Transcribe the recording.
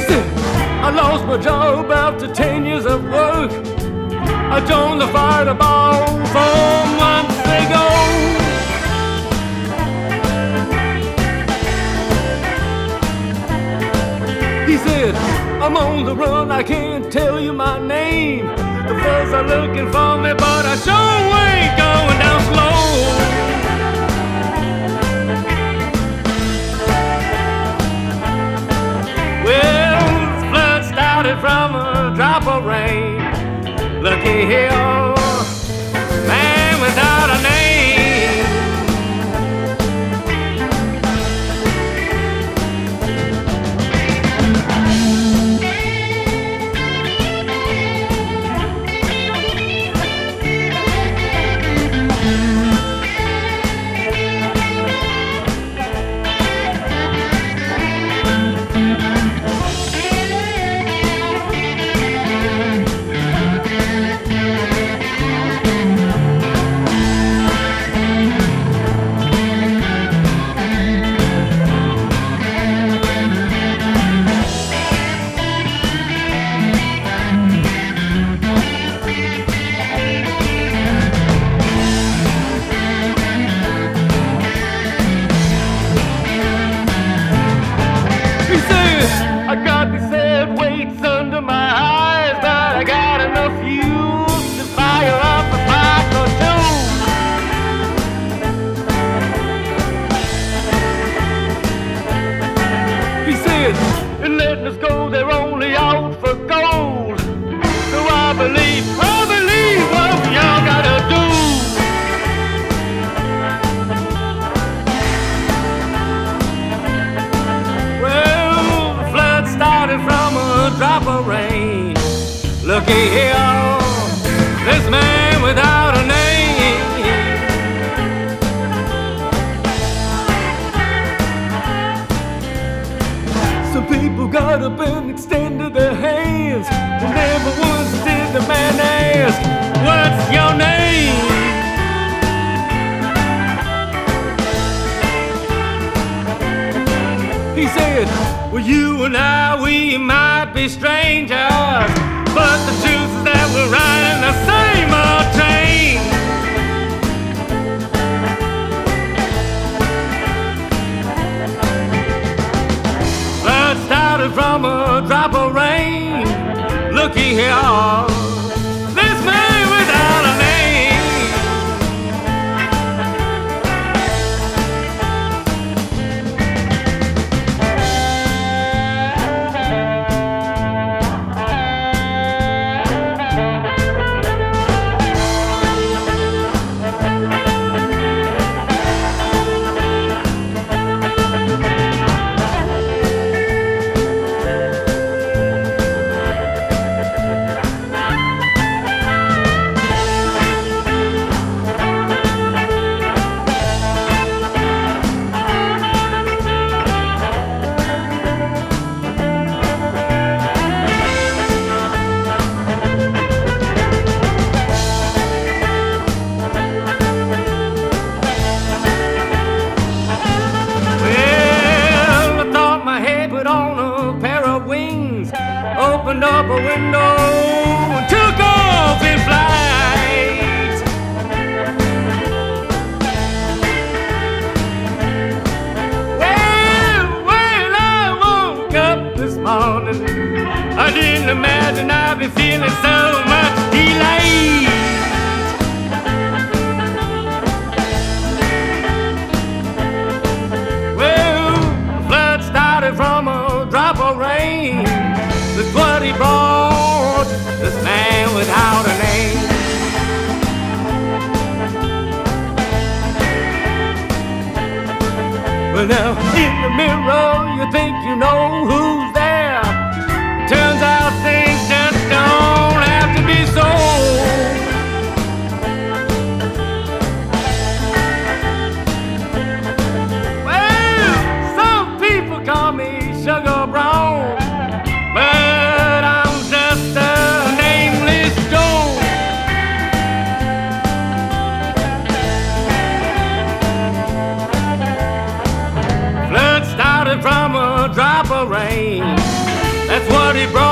said, I lost my job after 10 years of work. I joined the fire department four months ago. He said, I'm on the run, I can't tell you my name. The folks are looking for me, but I sure ain't going down slow. Here, believe, I believe what y'all gotta do. Well, the flood started from a drop of rain. Looky here, this man without a name. Some people got up and extended their hands, you and I, we might be strangers, but the truth is that we're riding the same old train. Blood started from a drop of rain. Looky here, up a window, Well, now in the mirror, you think you know who's he brought.